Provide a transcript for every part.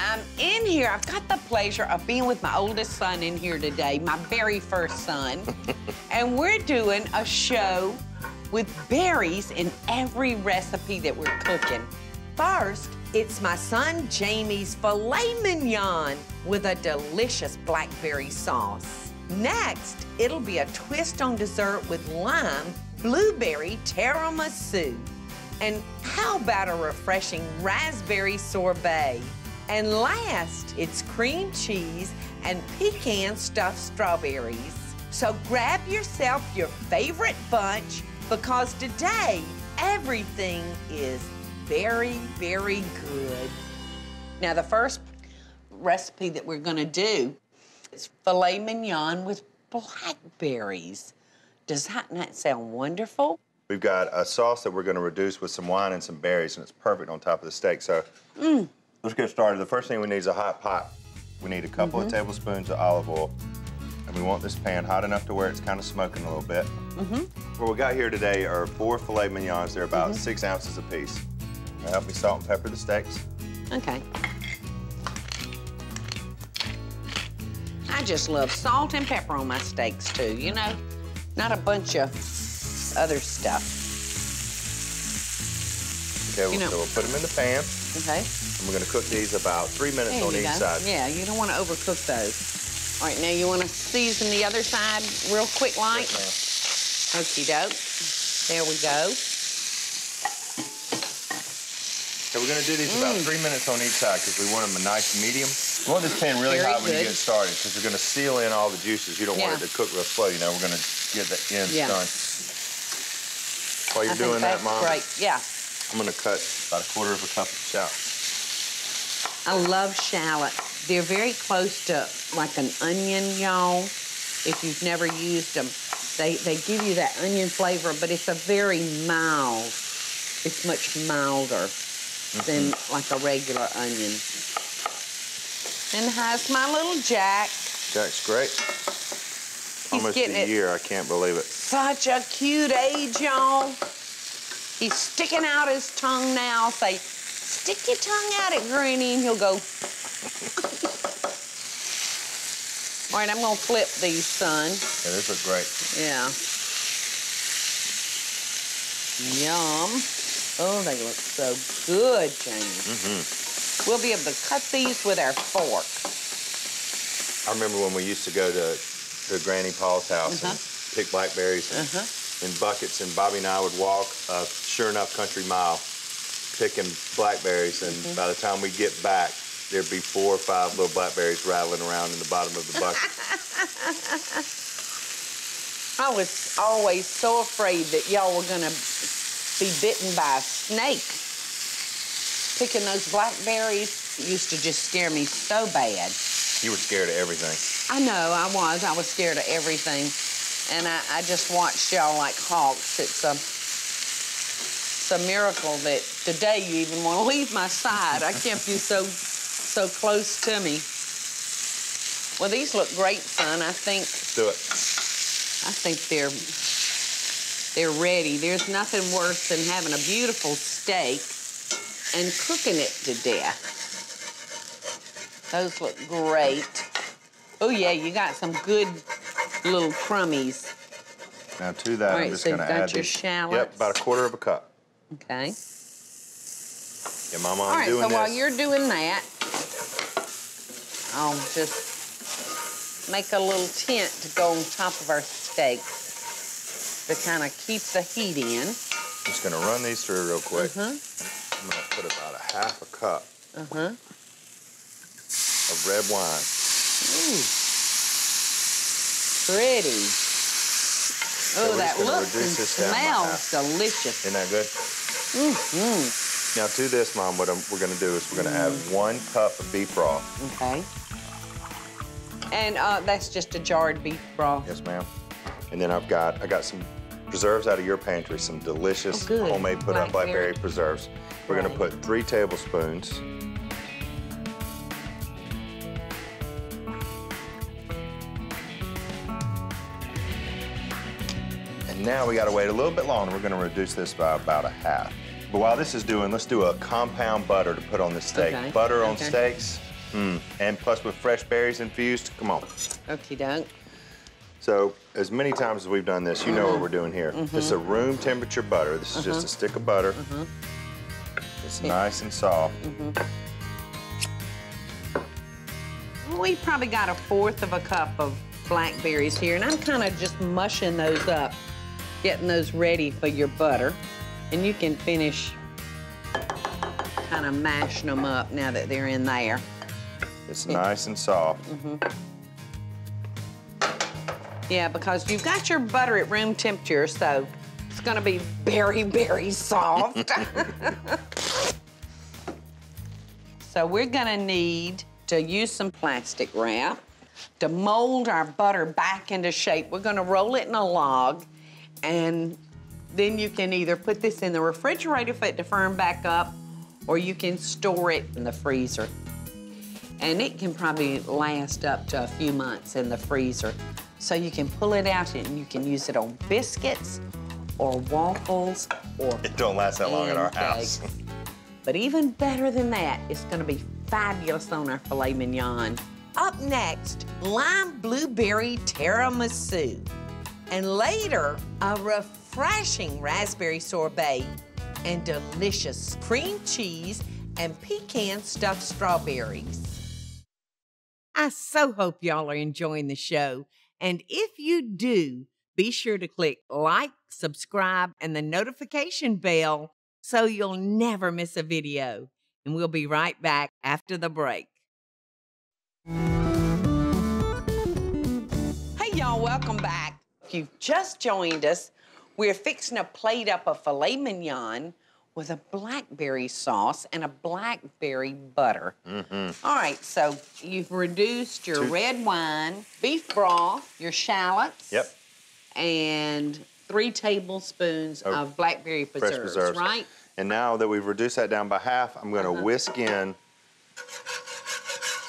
I'm in here. I've got the pleasure of being with my oldest son in here today, my very first son. and we're doing a show with berries in every recipe that we're cooking. First, it's my son Jamie's filet mignon with a delicious blackberry sauce. Next, it'll be a twist on dessert with lime blueberry tiramisu. And how about a refreshing raspberry sorbet? And last, it's cream cheese and pecan stuffed strawberries. So grab yourself your favorite bunch because today everything is very, very good. Now, the first recipe that we're gonna do is filet mignon with blackberries. Does that not sound wonderful? We've got a sauce that we're going to reduce with some wine and some berries, and it's perfect on top of the steak. So mm. Let's get started. The first thing we need is a hot pot. We need a couple of mm-hmm. tablespoons of olive oil. And we want this pan hot enough to where it's kind of smoking a little bit. Mm-hmm. What we got here today are four filet mignons. They're about mm-hmm. six ounces apiece. Now help me salt and pepper the steaks. Okay. I just love salt and pepper on my steaks too, you know? Not a bunch of other stuff. Okay, You know- so we'll put them in the pan, Okay? and we're going to cook these about three minutes on each go. side. Yeah, you don't want to overcook those. All right, now you want to season the other side real quick like? Yes. Okie doke. There we go. Okay, we're gonna do these about mm. three minutes on each side because we want them a nice medium. We want this pan really Very hot when you get started because we're gonna seal in all the juices. You don't want it to cook real slow, you know. We're gonna get the ends Yeah. done. While you're I doing that, Mom, great. Yeah. I'm gonna cut about a quarter of a cup of shallots. I love shallot. They're very close to like an onion, y'all. If you've never used them, they, they give you that onion flavor, but it's a very mild. It's much milder than mm-hmm. like a regular onion. And has my little Jack. Jack's great. Almost getting a it. year, I can't believe it. Such a cute age, y'all. He's sticking out his tongue now. Say, stick your tongue out at Granny, and he'll go. All right, I'm gonna flip these, son. Yeah, these look great. Yeah. Yum. Oh, they look so good, Jamie. Mm-hmm. We'll be able to cut these with our fork. I remember when we used to go to, to Granny Paul's house and Uh-huh. pick blackberries and, Uh-huh. In buckets, and Bobby and I would walk a sure enough country mile picking blackberries, and Mm-hmm. by the time we get back, there'd be four or five little blackberries rattling around in the bottom of the bucket. I was always so afraid that y'all were gonna be bitten by a snake. Picking those blackberries used to just scare me so bad. you were scared of everything. I know, I was. I was scared of everything. And I, I just watched y'all like hawks. It's a, it's a miracle that today you even want to leave my side. I kept you so, so close to me. Well, these look great, son. I think Let's do it. I think they're they're ready. There's nothing worse than having a beautiful steak and cooking it to death. Those look great. Oh yeah, you got some good little crummies. Now to that, All I'm just so gonna add your shallots. Yep, about a quarter of a cup. Okay. Yeah, Mama, I'm All right, so this. while you're doing that, I'll just make a little tent to go on top of our steak to kind of keep the heat in. I'm just gonna run these through real quick. Uh-huh. I'm gonna put about a half a cup Uh-huh. of red wine. Ooh. Pretty. Oh, that looks and reduce this down by smells delicious. Isn't that good? Mm-hmm. Now to this, Mom, what I'm, we're gonna do is we're gonna add one cup of beef broth. Okay. And uh, that's just a jarred beef broth. Yes, ma'am. And then I've got I got some preserves out of your pantry, some delicious Oh, homemade put up Blackberry. blackberry preserves. We're gonna put three tablespoons. Now we gotta wait a little bit longer. We're gonna reduce this by about a half. But while this is doing, let's do a compound butter to put on the steak. Okay, Butter on okay. steaks, hmm, And plus with fresh berries infused, come on. Okie doke. So as many times as we've done this, you know what we're doing here. Mm-hmm. This is a room temperature butter. This is just a mm-hmm. stick of butter. Mm-hmm. It's nice and soft. We probably got a fourth of a cup of blackberries here, and I'm kind of just mushing those up, getting those ready for your butter. And you can finish kind of mashing them up now that they're in there. It's nice and soft. Mm-hmm. Yeah, because you've got your butter at room temperature, so it's gonna be very, very soft. so we're gonna need to use some plastic wrap to mold our butter back into shape. We're gonna roll it in a log, and then you can either put this in the refrigerator for it to firm back up, or you can store it in the freezer. And it can probably last up to a few months in the freezer. So you can pull it out and you can use it on biscuits or waffles or It don't last that long in our house. But even better than that, it's gonna be fabulous on our filet mignon. Up next, lime blueberry tiramisu. And later, a refreshing raspberry sorbet and delicious cream cheese and pecan stuffed strawberries. I so hope y'all are enjoying the show. And if you do, be sure to click like, subscribe, and the notification bell so you'll never miss a video. And we'll be right back after the break. Hey, y'all, welcome back. If you've just joined us, we're fixing to plate up a filet mignon with a blackberry sauce and a blackberry butter. All right, so you've reduced your Two- red wine, beef broth, your shallots, Yep. and three tablespoons Of of blackberry Fresh preserves, preserves. right? And now that we've reduced that down by half, I'm gonna Uh-huh. whisk in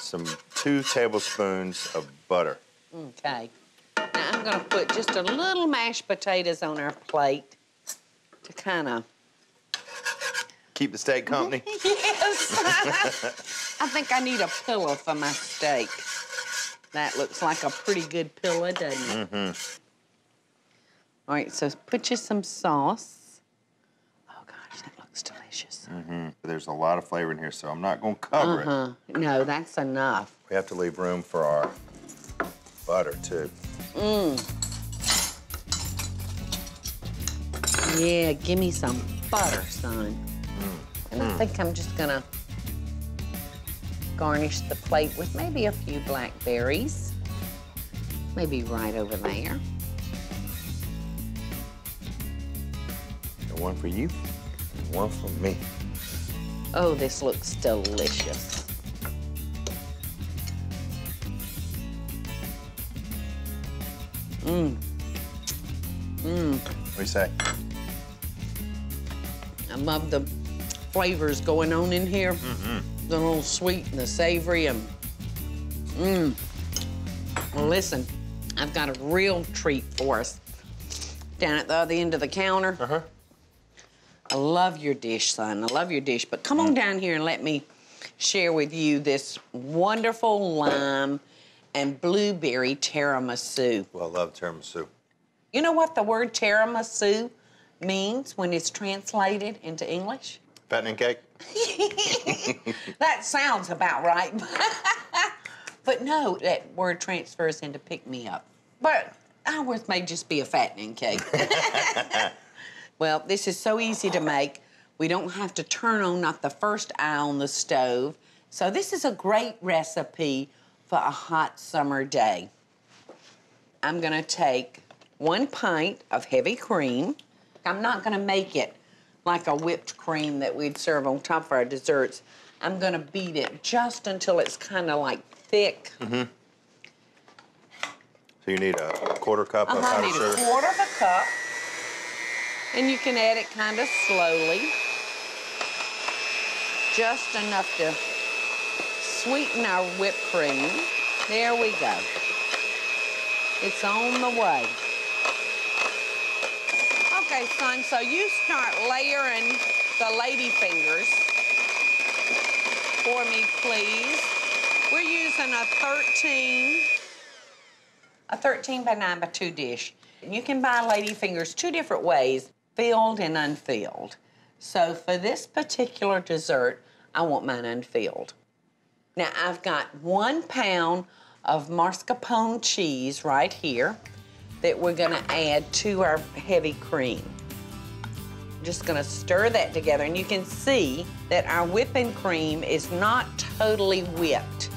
some two tablespoons of butter. Okay. I'm gonna put just a little mashed potatoes on our plate to kind of. Keep the steak company. Yes. I think I need a pillow for my steak. That looks like a pretty good pillow, doesn't it? Mm-hmm. All right, so put you some sauce. Oh gosh, that looks delicious. Mm -hmm. There's a lot of flavor in here, so I'm not gonna cover it. Uh-huh. No, that's enough. We have to leave room for our butter too. Mm. Yeah, give me some butter, son. Mm. And I mm. think I'm just gonna garnish the plate with maybe a few blackberries. Maybe right over there. And one for you, and one for me. Oh, this looks delicious. What do you say? I love the flavors going on in here. Mm -hmm. The little sweet and the savory and mmm. Well, listen, I've got a real treat for us down at the other end of the counter. Uh-huh. I love your dish, son. I love your dish. But come on down here and let me share with you this wonderful lime and blueberry tiramisu. Well, I love tiramisu. You know what the word tiramisu means when it's translated into English? Fattening cake? That sounds about right. but no, that word transfers into pick me up. But ours may just be a fattening cake. well, this is so easy to make. We don't have to turn on not the first eye on the stove. So this is a great recipe for a hot summer day. I'm gonna take one pint of heavy cream. I'm not gonna make it like a whipped cream that we'd serve on top of our desserts. I'm gonna beat it just until it's kind of like thick. So you need a quarter cup of Uh-huh, I powdered need a quarter of a cup. And you can add it kind of slowly. Just enough to sweeten our whipped cream. There we go. It's on the way. Okay, son, so you start layering the lady fingers for me, please. my 13, a 13 by 9 by 2 dish. You can buy lady fingers two different ways, filled and unfilled. So for this particular dessert, I want mine unfilled. Now I've got one pound of mascarpone cheese right here that we're gonna add to our heavy cream. Just gonna stir that together and you can see that our whipping cream is not totally whipped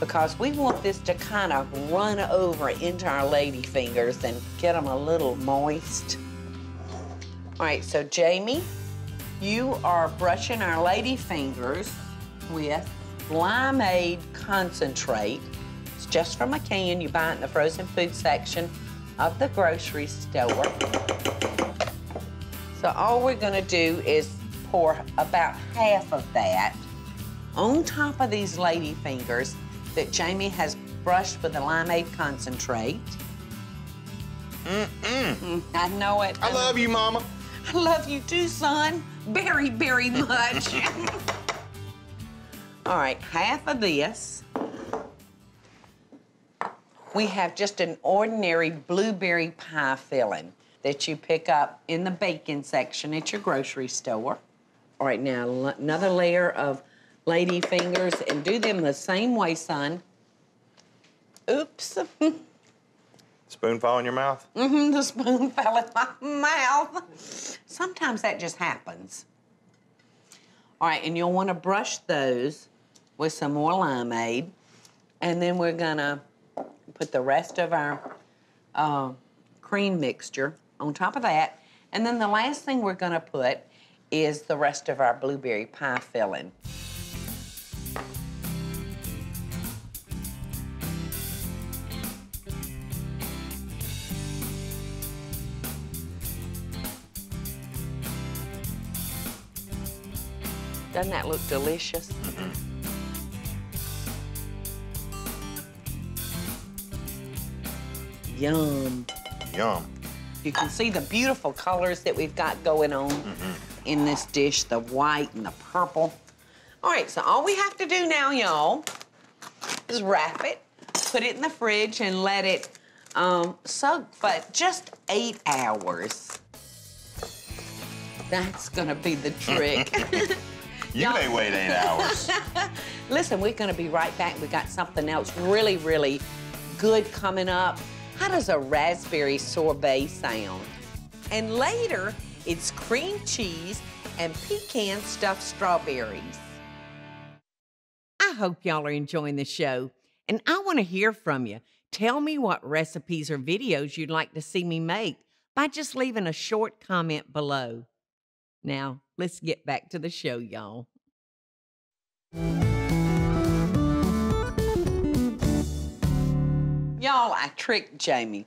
because we want this to kind of run over into our lady fingers and get them a little moist. All right, so Jamie, you are brushing our lady fingers with limeade concentrate. It's just from a can. You buy it in the frozen food section of the grocery store. So all we're gonna do is pour about half of that on top of these lady fingers that Jamie has brushed with the limeade concentrate. Mm-mm. I know it. I love you, Mama. I love you too, son. Very, very much. All right, half of this. We have just an ordinary blueberry pie filling that you pick up in the bacon section at your grocery store. All right, now another layer of lady fingers and do them the same way, son. Oops. Spoon fall in your mouth? Mm-hmm, the spoon fell in my mouth. Sometimes that just happens. All right, and you'll want to brush those with some more limeade. And then we're gonna put the rest of our uh, cream mixture on top of that. And then the last thing we're gonna put is the rest of our blueberry pie filling. Doesn't that look delicious? Yum. Yum. You can see the beautiful colors that we've got going on mm -hmm. in this dish, the white and the purple. All right, so all we have to do now, y'all, is wrap it, put it in the fridge, and let it um, soak for just eight hours. That's gonna be the trick. You may wait eight hours. Listen, we're going to be right back. We got something else really, really good coming up. How does a raspberry sorbet sound? And later, it's cream cheese and pecan stuffed strawberries. I hope y'all are enjoying the show, and I want to hear from you. Tell me what recipes or videos you'd like to see me make by just leaving a short comment below. Now, let's get back to the show, y'all. Y'all, I tricked Jamie.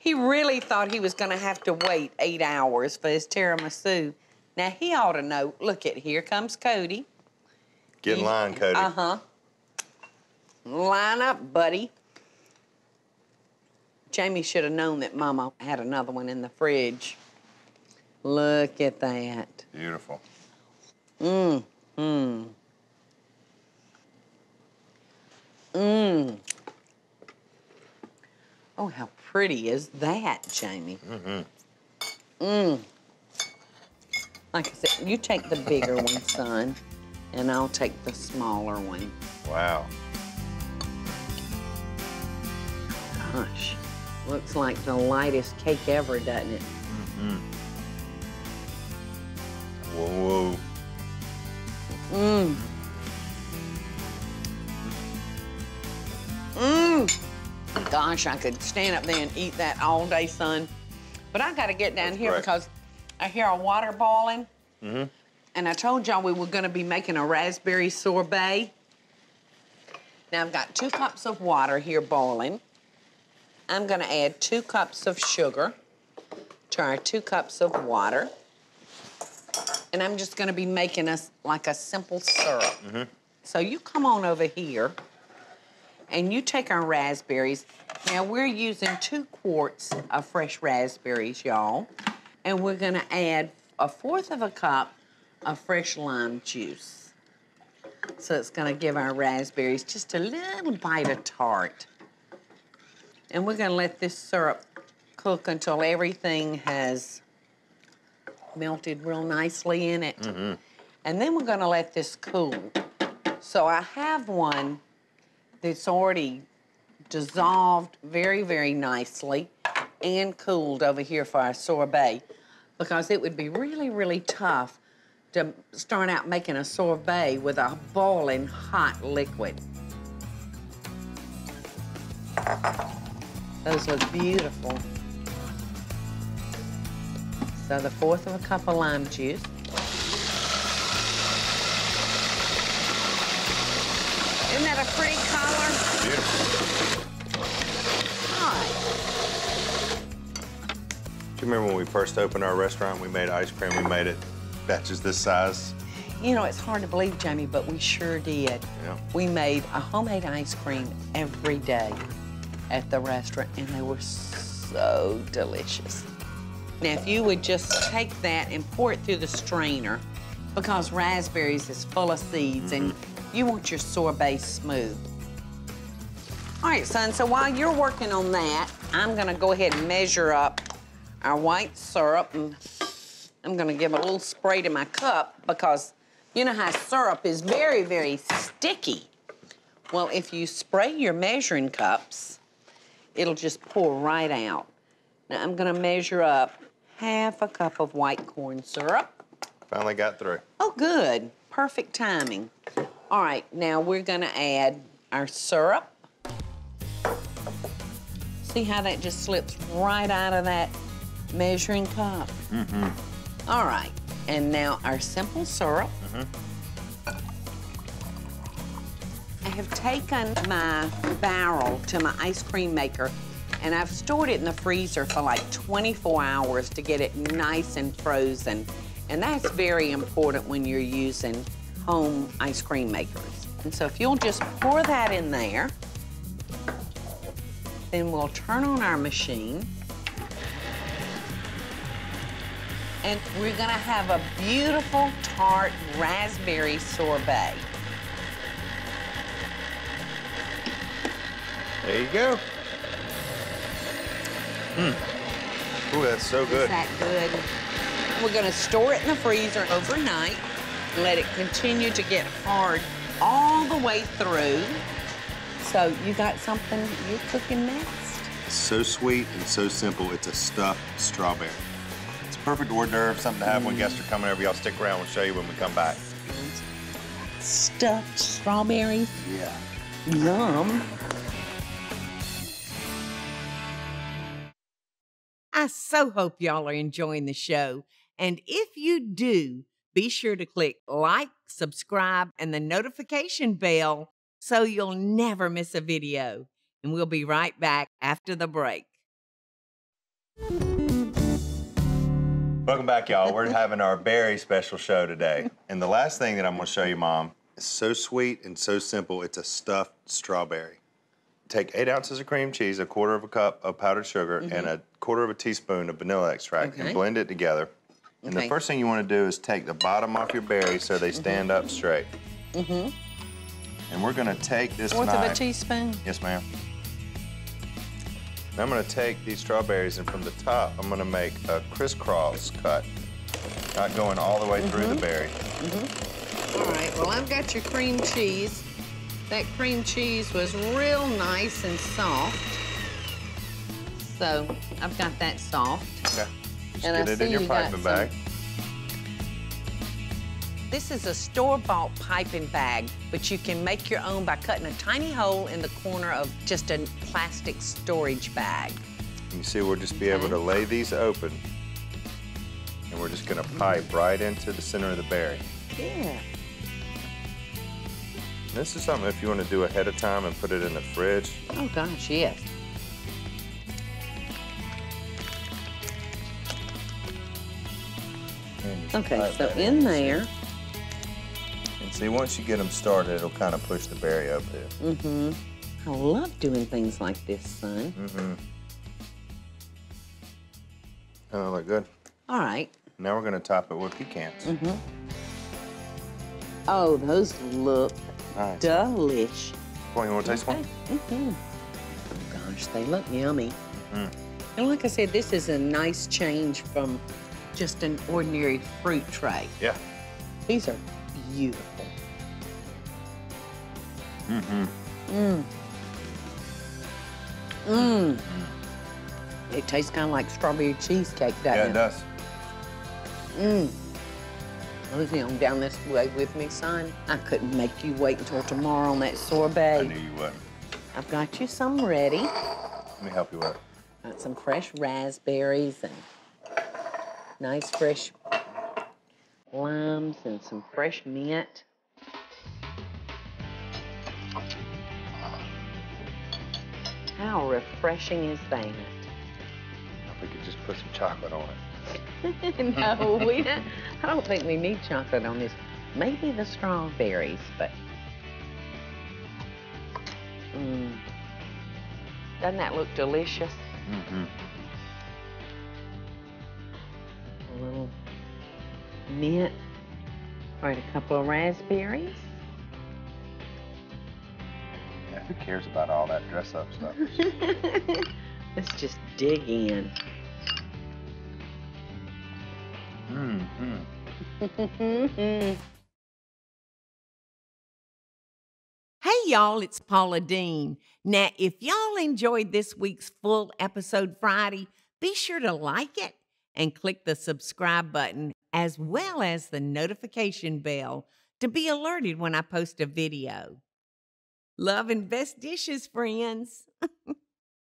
He really thought he was going to have to wait eight hours for his tiramisu. Now, he ought to know. Look at here comes Cody. Get in line, Cody. Uh-huh. Line up, buddy. Jamie should have known that Mama had another one in the fridge. Look at that. Beautiful. Mmm. Mmm. Mmm. Oh, how pretty is that, Jamie? Mm-hmm. Mmm. Like I said, you take the bigger one, son, and I'll take the smaller one. Wow. Gosh, looks like the lightest cake ever, doesn't it? Mm-hmm. Whoa, whoa. Mmm. Mmm. Gosh, I could stand up there and eat that all day, son. But I got to get down That's here because I hear our water boiling. Mm-hmm. And I told y'all we were going to be making a raspberry sorbet. Now, I've got two cups of water here boiling. I'm going to add two cups of sugar to our two cups of water. And I'm just going to be making us like a simple syrup. Mm-hmm. So you come on over here and you take our raspberries. Now we're using two quarts of fresh raspberries, y'all. And we're gonna add a fourth of a cup of fresh lime juice. So it's gonna give our raspberries just a little bite of tart. And we're gonna let this syrup cook until everything has melted real nicely in it. Mm-hmm. And then we're gonna let this cool. So I have one that's already dissolved very, very nicely and cooled over here for our sorbet because it would be really, really tough to start out making a sorbet with a boiling hot liquid. Those look beautiful. So the fourth of a cup of lime juice. Isn't that a pretty color? Beautiful. Do you remember when we first opened our restaurant? We made ice cream. We made it batches this size. You know, it's hard to believe, Jamie, but we sure did. Yeah. We made a homemade ice cream every day at the restaurant, and they were so delicious. Now, if you would just take that and pour it through the strainer, because raspberries is full of seeds, and mm-hmm. you want your sorbet smooth. All right, son, so while you're working on that, I'm gonna go ahead and measure up our white syrup, and I'm gonna give a little spray to my cup because you know how syrup is very, very sticky. Well, if you spray your measuring cups, it'll just pour right out. Now I'm gonna measure up half a cup of white corn syrup. Finally got through. Oh, good. Perfect timing. All right, now we're gonna add our syrup. See how that just slips right out of that measuring cup? Mm-hmm. All right, and now our simple syrup. I have taken my barrel to my ice cream maker and I've stored it in the freezer for like 24 hours to get it nice and frozen. And that's very important when you're using home ice cream makers. And so if you'll just pour that in there, then we'll turn on our machine. And we're gonna have a beautiful tart raspberry sorbet. There you go. Mmm. Ooh, that's so Is good. that good? We're gonna store it in the freezer overnight, let it continue to get hard all the way through. So you got something you're cooking next? It's so sweet and so simple. It's a stuffed strawberry. It's a perfect hors d'oeuvre, something to have when guests are coming over. Y'all stick around. We'll show you when we come back. Stuffed strawberry? Yeah. Yum. I so hope y'all are enjoying the show. And if you do, be sure to click like, subscribe, and the notification bell so you'll never miss a video. And we'll be right back after the break. Welcome back, y'all. We're having our berry special show today. And the last thing that I'm going to show you, Mom, is so sweet and so simple. It's a stuffed strawberry. Take eight ounces of cream cheese, a quarter of a cup of powdered sugar, and a quarter of a teaspoon of vanilla extract, Okay. and blend it together. And the first thing you want to do is take the bottom off your berries so they stand up straight. Mm-hmm. And we're going to take this Fourth knife. of a teaspoon. Yes, ma'am. I'm gonna take these strawberries and from the top, I'm gonna make a crisscross cut. Not going all the way through the mm-hmm. berry. Mm-hmm. All right, well, I've got your cream cheese. That cream cheese was real nice and soft. So I've got that soft. Okay. Just And I get it see in your piping some- bag. This is a store-bought piping bag, but you can make your own by cutting a tiny hole in the corner of just a plastic storage bag. You see, we'll just be able to lay these open. And we're just gonna pipe right into the center of the berry. Yeah. This is something if you wanna do ahead of time and put it in the fridge. Oh gosh, yes. Okay, so in there, See, once you get them started, it'll kind of push the berry up there. mm-hmm. I love doing things like this, son. Mm-hmm. Oh, look good. All right. Now we're gonna top it with pecans. Mm-hmm. Oh, those look Nice. delish. Boy, you want to taste one? Mm-hmm. Oh gosh, they look yummy. Mm. And like I said, this is a nice change from just an ordinary fruit tray. Yeah. These are beautiful. Mm-hmm. Mmm. Mmm. It tastes kind of like strawberry cheesecake, doesn't Yeah, it? it does. Mmm. Lucy, on down this way with me, son. I couldn't make you wait until tomorrow on that sorbet. I knew you would. I've got you some ready. Let me help you it. Got some fresh raspberries and nice fresh limes and some fresh mint. How refreshing is that? If we could just put some chocolate on it. no, we don't. I don't think we need chocolate on this. Maybe the strawberries, but. Mm. Doesn't that look delicious? Mm-hmm. Mint. Right, a couple of raspberries. Yeah, who cares about all that dress up stuff? Let's just dig in. Mm-hmm. Hey, y'all, it's Paula Deen. Now, if y'all enjoyed this week's full episode Friday, be sure to like it and click the subscribe button as well as the notification bell to be alerted when I post a video. Love and best dishes, friends.